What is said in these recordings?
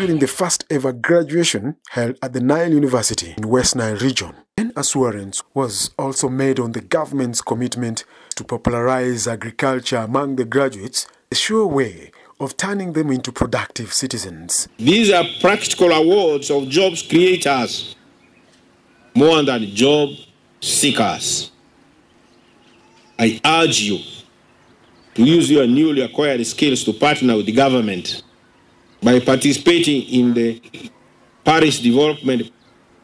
marking the first ever graduation held at the Nile University in West Nile region. An assurance was also made on the government's commitment to popularize agriculture among the graduates, a sure way of turning them into productive citizens. These are practical awards of jobs creators more than job seekers. I urge you to use your newly acquired skills to partner with the government by participating in the Parish Development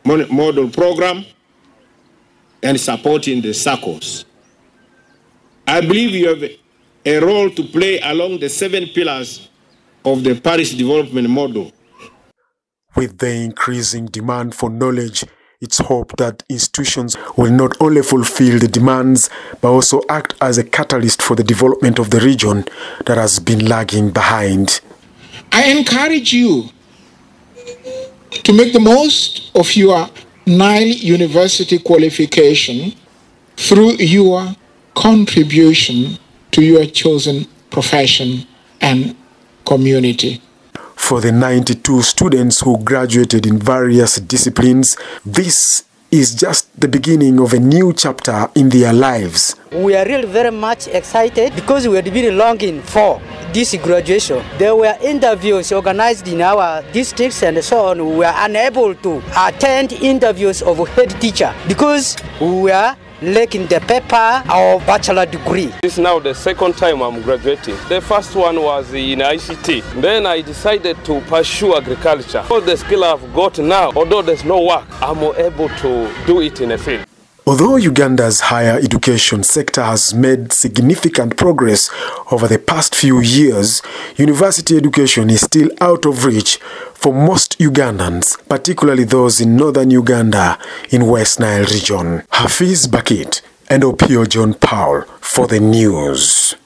Model Program and supporting the circles. I believe you have a role to play along the seven pillars of the Parish Development Model. With the increasing demand for knowledge, it's hoped that institutions will not only fulfill the demands but also act as a catalyst for the development of the region that has been lagging behind. I encourage you to make the most of your Nile University qualification through your contribution to your chosen profession and community. For the 92 students who graduated in various disciplines, this is just the beginning of a new chapter in their lives. We are really very much excited because we had been longing for this graduation. There were interviews organized in our districts and so on. We were unable to attend interviews of head teacher because we were lacking the paper or bachelor degree. This is now the second time I'm graduating. The first one was in ICT. Then I decided to pursue agriculture. All the skill I've got now, although there's no work, I'm able to do it in a field. Although Uganda's higher education sector has made significant progress over the past few years, university education is still out of reach for most Ugandans, particularly those in northern Uganda in West Nile region. Hafiz Bakit and Opio John Powell for the news.